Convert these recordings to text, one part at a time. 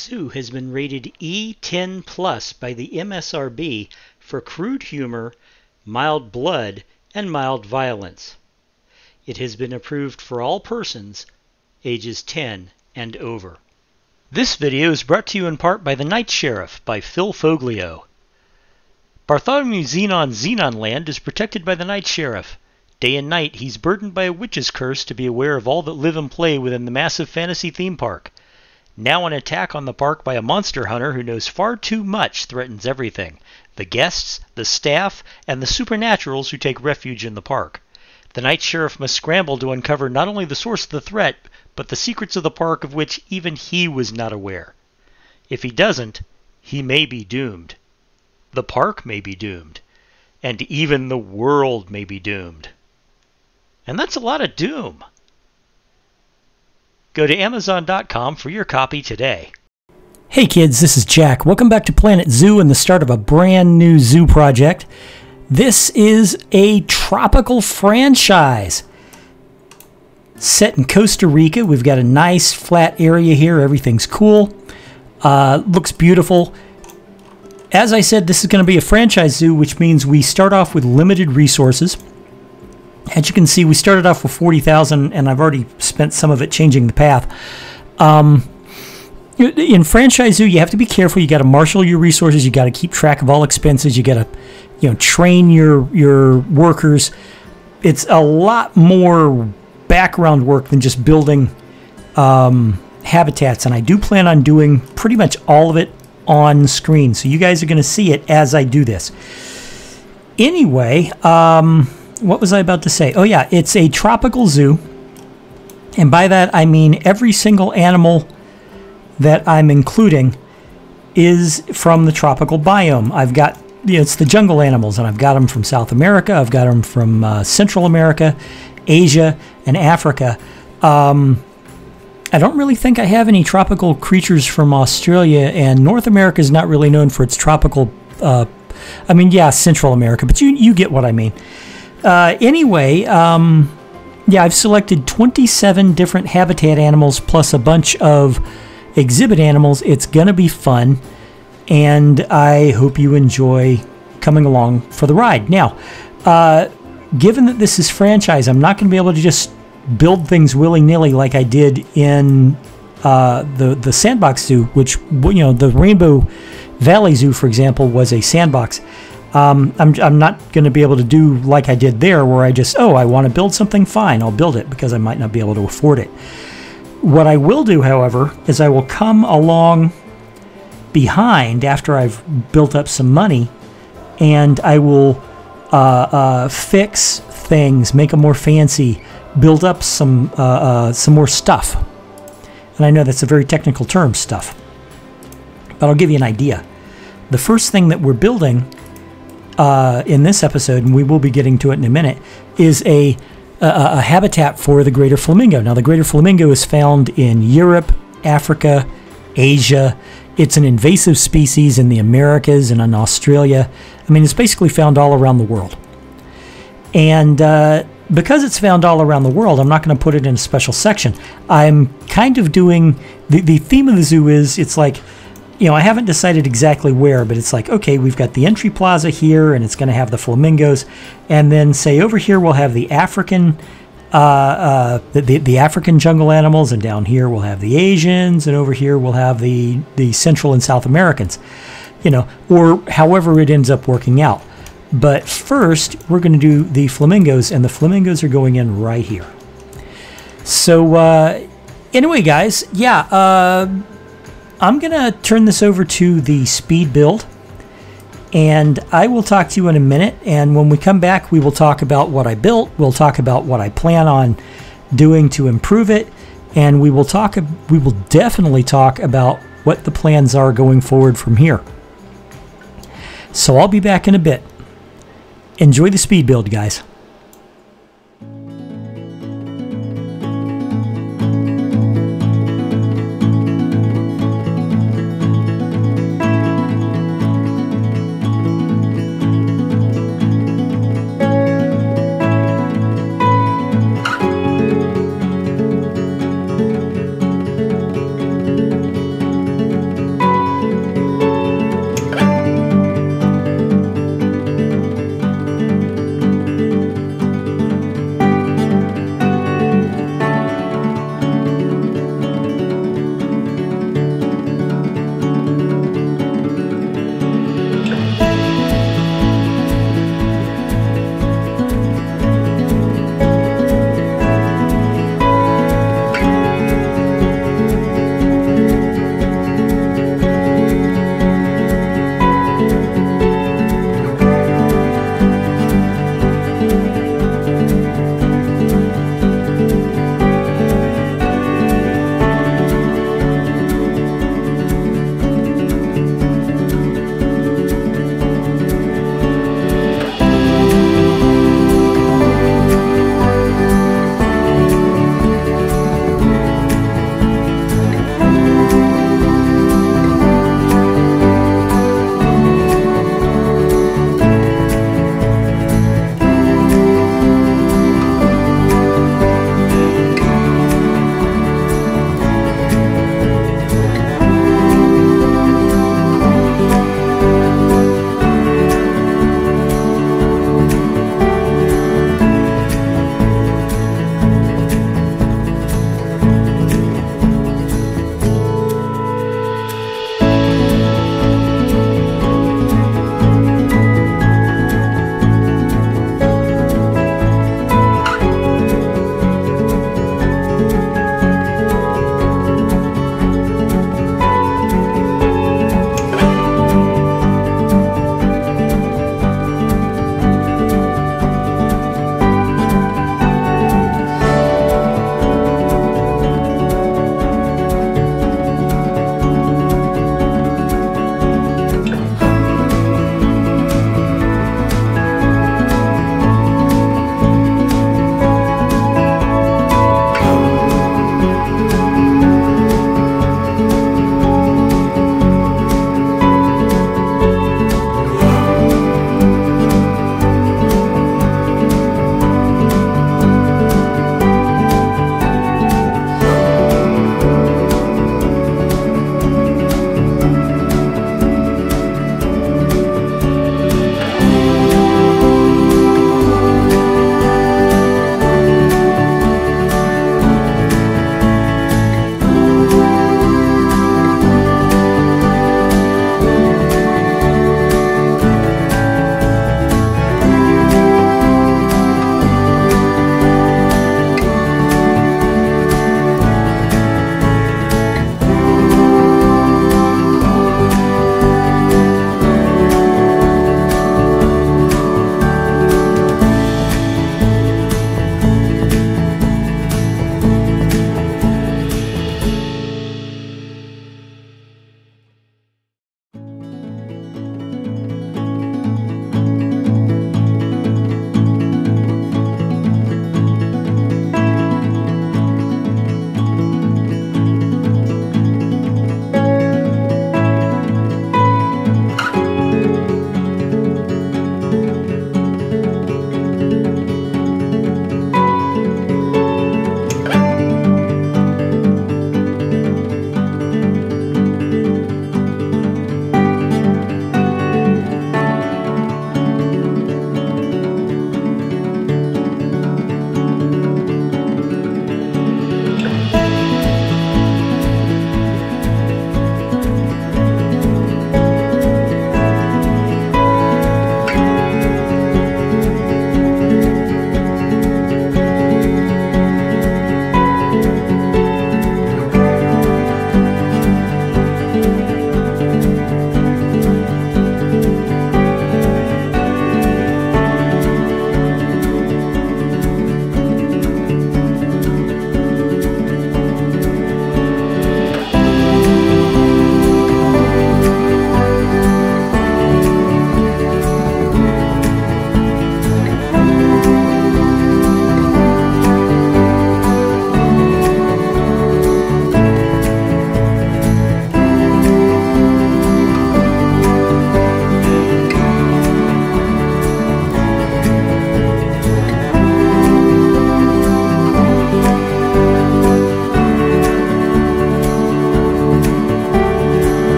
Zoo has been rated E10 Plus by the ESRB for crude humor, mild blood, and mild violence. It has been approved for all persons ages 10 and over. This video is brought to you in part by The Night Sheriff by Phil Foglio. Bartholomew Xenon Xenonland is protected by the Night Sheriff. Day and night, he's burdened by a witch's curse to be aware of all that live and play within the massive fantasy theme park. Now an attack on the park by a monster hunter who knows far too much threatens everything the guests, the staff, and the supernaturals who take refuge in the park. The night sheriff must scramble to uncover not only the source of the threat, but the secrets of the park of which even he was not aware. If he doesn't, he may be doomed. The park may be doomed. And even the world may be doomed. And that's a lot of doom. Go to Amazon.com for your copy today. Hey kids, this is Jack. Welcome back to Planet Zoo and the start of a brand new zoo project. This is a tropical franchise set in Costa Rica. We've got a nice flat area here. Everything's cool. Uh, looks beautiful. As I said, this is going to be a franchise zoo, which means we start off with limited resources. As you can see, we started off with 40,000 and I've already spent some of it changing the path. Um, in franchise zoo, you have to be careful. You got to marshal your resources. You got to keep track of all expenses. You got to, you know, train your your workers. It's a lot more background work than just building um, habitats, and I do plan on doing pretty much all of it on screen. So you guys are going to see it as I do this. Anyway, um, what was I about to say? Oh, yeah, it's a tropical zoo. And by that, I mean every single animal that I'm including is from the tropical biome. I've got, it's the jungle animals, and I've got them from South America, I've got them from uh, Central America, Asia, and Africa. Um, I don't really think I have any tropical creatures from Australia, and North America is not really known for its tropical. Uh, I mean, yeah, Central America, but you you get what I mean. Uh, anyway, um, yeah, I've selected 27 different habitat animals plus a bunch of exhibit animals. It's going to be fun, and I hope you enjoy coming along for the ride. Now, uh, given that this is franchise, I'm not going to be able to just build things willy nilly like I did in uh, the the sandbox zoo, which you know the Rainbow Valley Zoo, for example, was a sandbox. Um, I'm, I'm not going to be able to do like I did there, where I just, oh, I want to build something, fine, I'll build it because I might not be able to afford it. What I will do, however, is I will come along behind after I've built up some money and I will uh, uh, fix things, make them more fancy, build up some, uh, uh some more stuff. And I know that's a very technical term, stuff. But I'll give you an idea. The first thing that we're building uh, in this episode, and we will be getting to it in a minute, is a, a, a habitat for the greater flamingo. Now, the greater flamingo is found in Europe, Africa, Asia. It's an invasive species in the Americas and in Australia. I mean, it's basically found all around the world. And uh, because it's found all around the world, I'm not going to put it in a special section. I'm kind of doing the, the theme of the zoo is it's like you know, I haven't decided exactly where, but it's like, okay, we've got the entry plaza here, and it's going to have the flamingos, and then say over here we'll have the African, uh, uh, the, the, African jungle animals, and down here we'll have the Asians, and over here we'll have the the Central and South Americans, you know, or however it ends up working out. But first, we're going to do the flamingos, and the flamingos are going in right here. So, uh, anyway, guys, yeah. Uh, I'm going to turn this over to the speed build and I will talk to you in a minute. And when we come back, we will talk about what I built. We'll talk about what I plan on doing to improve it. And we will talk, we will definitely talk about what the plans are going forward from here. So I'll be back in a bit. Enjoy the speed build, guys.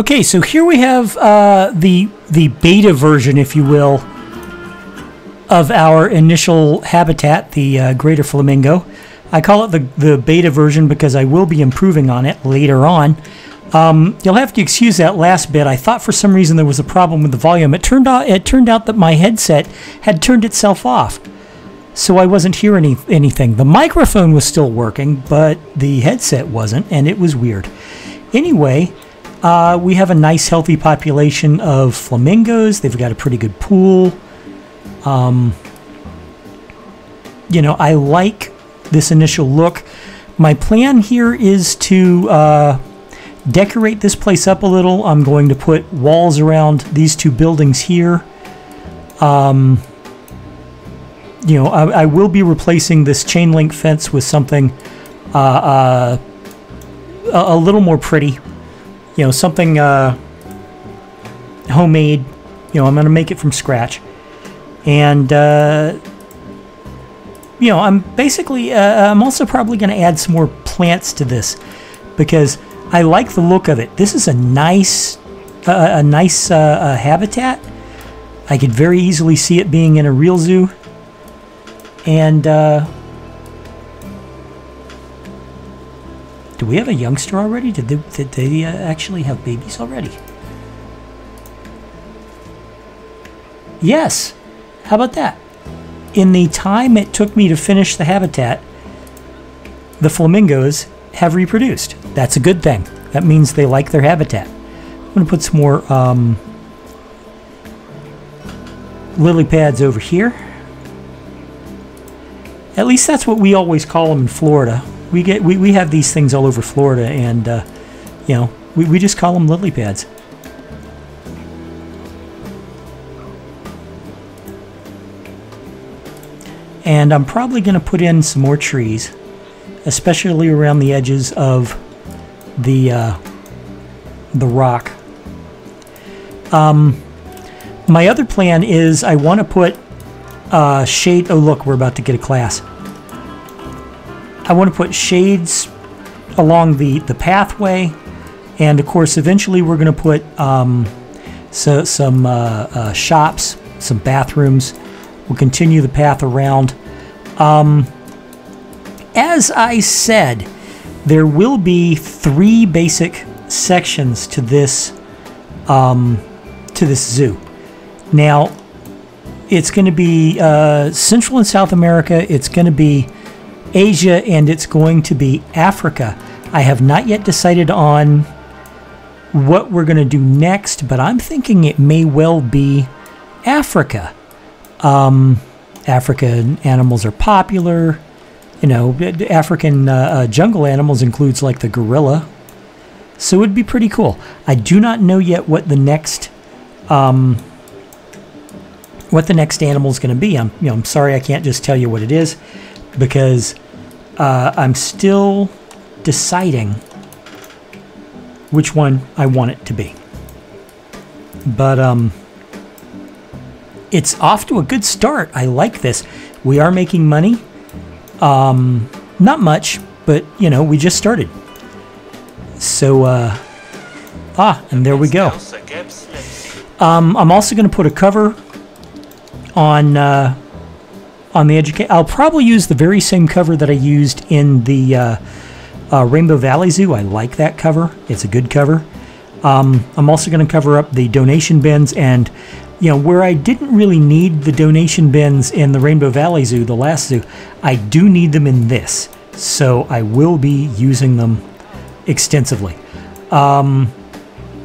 Okay, so here we have uh, the the beta version, if you will, of our initial habitat, the uh, greater flamingo. I call it the, the beta version because I will be improving on it later on. Um, you'll have to excuse that last bit. I thought for some reason there was a problem with the volume. It turned out it turned out that my headset had turned itself off, so I wasn't hearing any, anything. The microphone was still working, but the headset wasn't, and it was weird. Anyway, uh, we have a nice, healthy population of flamingos. They've got a pretty good pool. Um, you know, I like this initial look. My plan here is to uh, decorate this place up a little. I'm going to put walls around these two buildings here. Um, you know, I, I, will be replacing this chain link fence with something uh, uh, a, a, little more pretty. You know, something uh, homemade. You know, I'm going to make it from scratch. And uh, you know, I'm basically, uh, I'm also probably going to add some more plants to this because I like the look of it. This is a nice, uh, a nice uh, uh, habitat. I could very easily see it being in a real zoo. And, do we have a youngster already? Did they, did they uh, actually have babies already? Yes. How about that? in the time it took me to finish the habitat, the flamingos have reproduced. That's a good thing. That means they like their habitat. I'm going to put some more um, lily pads over here. At least that's what we always call them in Florida. We get we, we have these things all over Florida, and uh, you know we, we just call them lily pads. And I'm probably going to put in some more trees, especially around the edges of the uh, the rock. Um, my other plan is I want to put uh, shade. Oh, look, we're about to get a class. I want to put shades along the the pathway, and of course, eventually we're going to put um, so, some uh, uh, shops, some bathrooms. We'll continue the path around. Um, as I said, there will be three basic sections to this um, to this zoo. Now, it's going to be uh, Central and South America. It's going to be Asia, and it's going to be Africa. I have not yet decided on what we're going to do next, but I'm thinking it may well be Africa. Um, African animals are popular. You know, African uh, uh, jungle animals includes like the gorilla. So it would be pretty cool. I do not know yet what the next um, what the next animal is going to be. I'm you know I'm sorry I can't just tell you what it is because uh, I'm still deciding which one I want it to be. But um, it's off to a good start. I like this. We are making money. Um, not much, but you know, we just started. So, uh, ah, and there we go. Um, I'm also going to put a cover on uh, on the educate. I'll probably use the very same cover that I used in the uh, uh, Rainbow Valley Zoo. I like that cover. It's a good cover. Um, I'm also going to cover up the donation bins and you know, where I didn't really need the donation bins in the Rainbow Valley Zoo, the last zoo, I do need them in this. So I will be using them extensively. Um,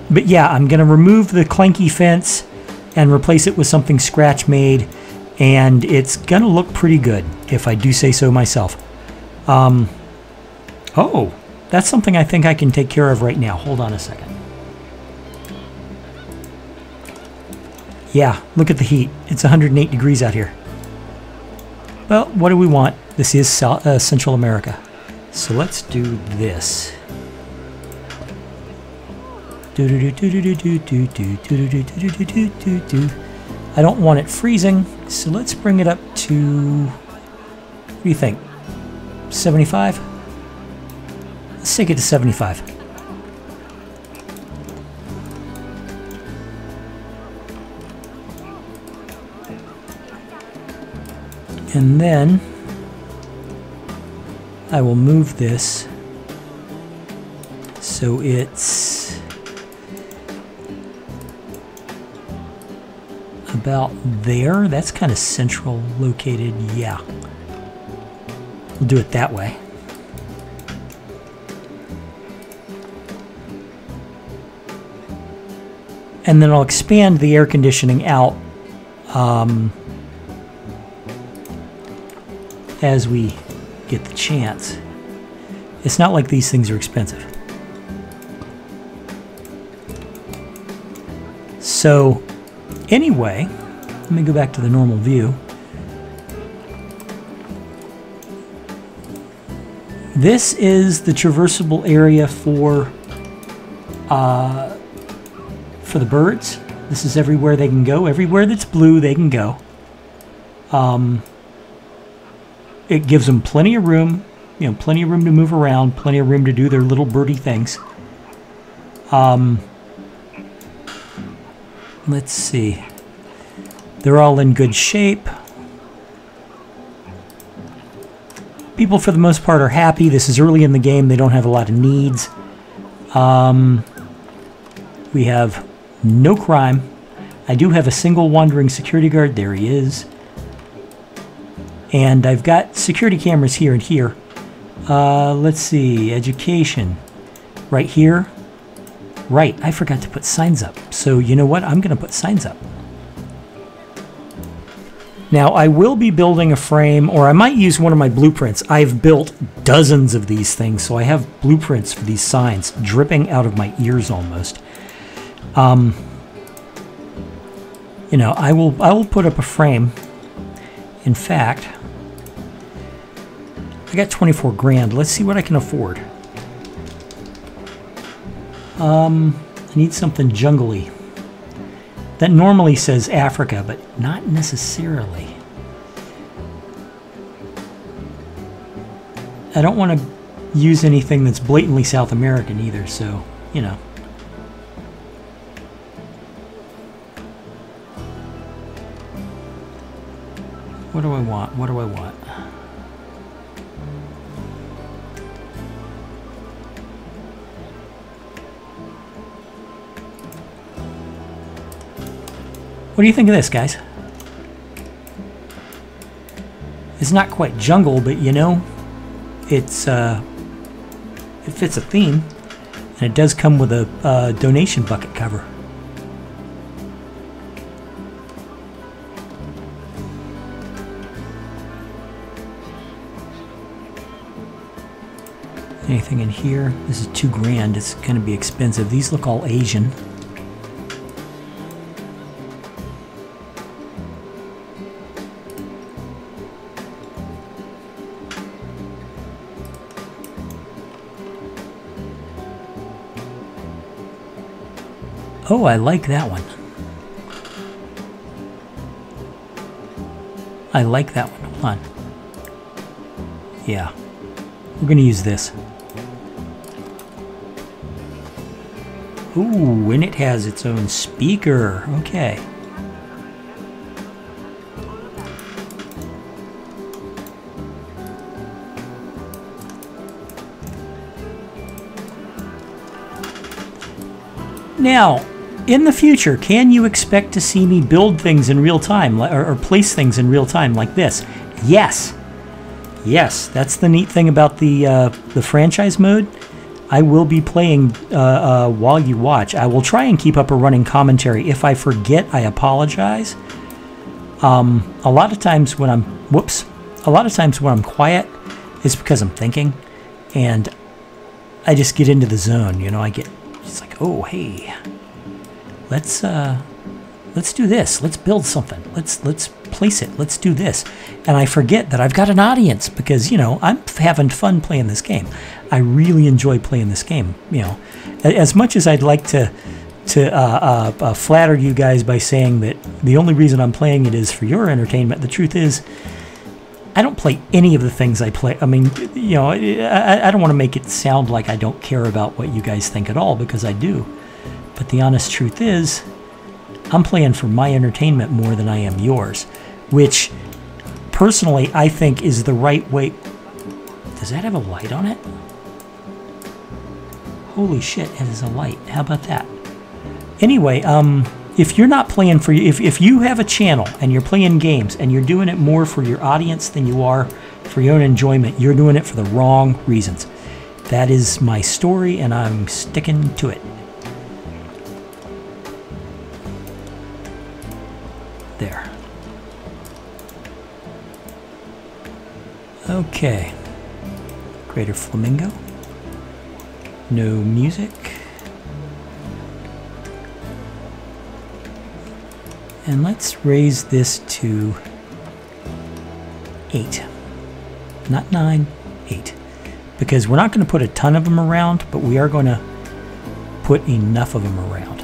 but yeah, I'm going to remove the clanky fence and replace it with something scratch made. And it's to look pretty good, if I do say so myself. Um, oh, that's something I think I can take care of right now. Hold on a second. Yeah, look at the heat. It's 108 degrees out here. Well, what do we want? This is South, uh, Central America. So let's do this. I don't want it freezing, so let's bring it up to, what do you think, 75? Let's take it to 75. And then I will move this so it's about there. That's kind of central located. Yeah. We'll do it that way. And then I'll expand the air conditioning out um, as we get the chance. It's not like these things are expensive. So, anyway, let me go back to the normal view. This is the traversable area for uh, for the birds. This is everywhere they can go. Everywhere that's blue, they can go. Um, it gives them plenty of room, you know, plenty of room to move around, plenty of room to do their little birdie things. Um, let's see. They're all in good shape. People, for the most part, are happy. This is early in the game. They don't have a lot of needs. Um, we have no crime. I do have a single wandering security guard. There he is. And I've got security cameras here and here. Uh, let's see. Education. Right here. Right. I forgot to put signs up. So you know what? I'm going to put signs up. Now, I will be building a frame, or I might use one of my blueprints. I've built dozens of these things, so I have blueprints for these signs dripping out of my ears almost. Um, you know, I will I will put up a frame. In fact, I got 24 grand. Let's see what I can afford. Um, I need something jungly that normally says Africa, but not necessarily. I don't want to use anything that's blatantly South American either, so, you know. What do I want? What do I want? What do you think of this, guys? It's not quite jungle, but you know, it's uh, it fits a theme, and it does come with a uh, donation bucket cover. Anything in here? This is two grand. It's going to be expensive. These look all Asian. Oh, I like that one. I like that one. Hold on. Yeah. We're going to use this. Ooh, and it has its own speaker. Okay. Now, in the future, can you expect to see me build things in real time or, or, place things in real time like this? Yes. Yes, that's the neat thing about the uh, the franchise mode. I will be playing uh, uh, while you watch. I will try and keep up a running commentary. If I forget, I apologize. Um, a lot of times when I'm whoops, a lot of times when I'm quiet, it's because I'm thinking, and I just get into the zone. You know, I get it's like, oh hey, let's uh, let's do this. Let's build something. Let's let's place it. Let's do this. And I forget that I've got an audience because you know I'm having fun playing this game. I really enjoy playing this game. You know, as much as I'd like to to uh, uh, uh, flatter you guys by saying that the only reason I'm playing it is for your entertainment. The truth is. I don't play any of the things I play. I mean, you know, I, I don't want to make it sound like I don't care about what you guys think at all because I do. But the honest truth is, I'm playing for my entertainment more than I am yours, which personally I think is the right way. Does that have a light on it? Holy shit, it is a light. How about that? Anyway, um, if you're not playing for if, if you have a channel and you're playing games and you're doing it more for your audience than you are for your own enjoyment, you're doing it for the wrong reasons. That is my story, and I'm sticking to it. Okay. Greater Flamingo. No music. And let's raise this to 8. Not 9, 8. Because we're not going to put a ton of them around, but we are going to put enough of them around.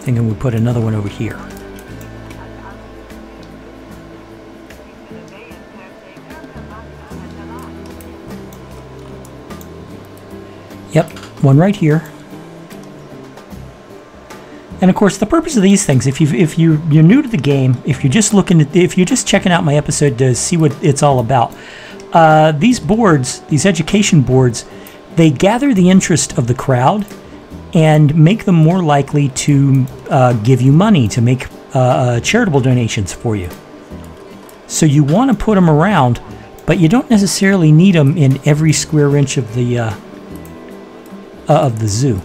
Thinking we put another one over here. Yep, one right here. And of course, the purpose of these things, if you if you you're new to the game, if you're just looking at, if you're just checking out my episode to see what it's all about, uh, these boards, these education boards, they gather the interest of the crowd and make them more likely to uh, give you money to make uh, uh charitable donations for you. So you want to put them around, but you don't necessarily need them in every square inch of the uh, uh, of the zoo.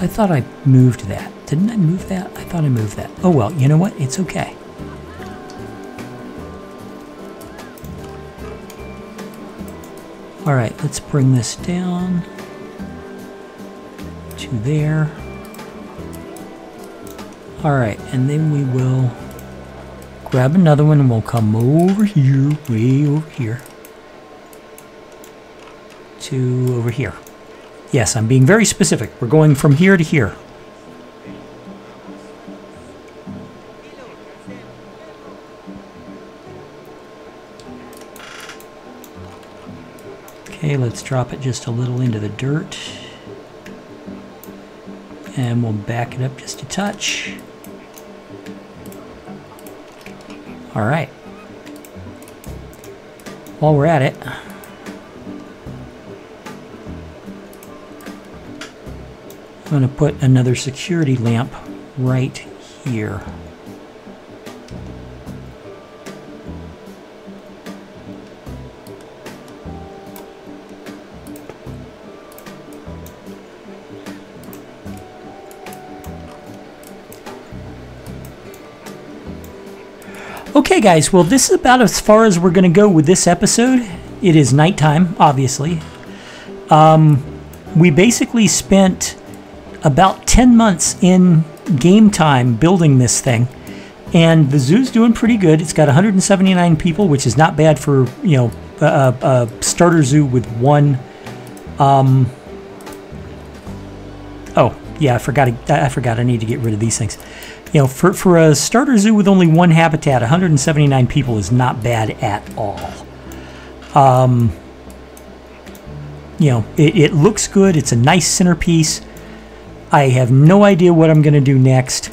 I thought I moved that. Didn't I move that? I thought I moved that. Oh well, you know what? It's okay. Alright, let's bring this down there. Alright, and then we will grab another one and we'll come over here, way over here, to over here. Yes, I'm being very specific. We're going from here to here. Okay, let's drop it just a little into the dirt. And we'll back it up just a touch. All right. While we're at it, I'm going to put another security lamp right here. Okay, guys, well, this is about as far as we're going to go with this episode. It is nighttime, obviously. Um, we basically spent about 10 months in game time building this thing. And the zoo's doing pretty good. It's got 179 people, which is not bad for, you know, a, a starter zoo with one. Um, yeah, I forgot. I forgot. I need to get rid of these things. You know, for, for a starter zoo with only one habitat, 179 people is not bad at all. Um, you know, it, it looks good. It's a nice centerpiece. I have no idea what I'm going to do next.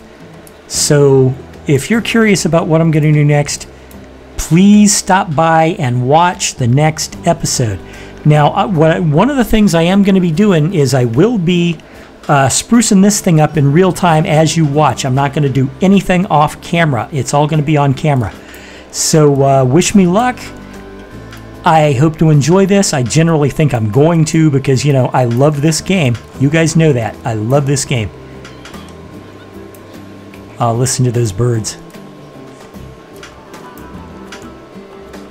So if you're curious about what I'm going to do next, please stop by and watch the next episode. Now, uh, what, one of the things I am going to be doing is I will be uh, sprucing this thing up in real time as you watch. I'm not going to do anything off camera. It's all going to be on camera. So uh, wish me luck. I hope to enjoy this. I generally think I'm going to because, you know, I love this game. You guys know that. I love this game. I'll listen to those birds.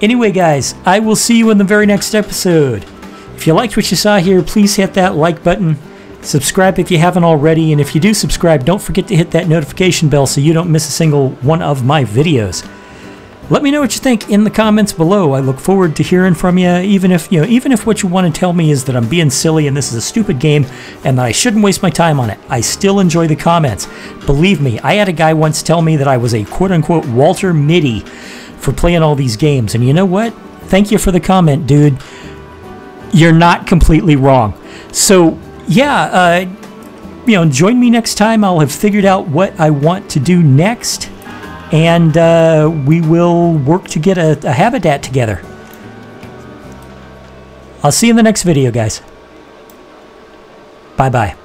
Anyway, guys, I will see you in the very next episode. If you liked what you saw here, please hit that like button. Subscribe if you haven't already, and if you do subscribe, don't forget to hit that notification bell so you don't miss a single one of my videos. Let me know what you think in the comments below. I look forward to hearing from you, even if you know, even if what you want to tell me is that I'm being silly and this is a stupid game and that I shouldn't waste my time on it. I still enjoy the comments. Believe me, I had a guy once tell me that I was a quote unquote Walter Mitty for playing all these games. And you know what? Thank you for the comment, dude. You're not completely wrong. So yeah, uh, you know, join me next time. I'll have figured out what I want to do next, and uh, we will work to get a, a habitat together. I'll see you in the next video, guys. Bye bye.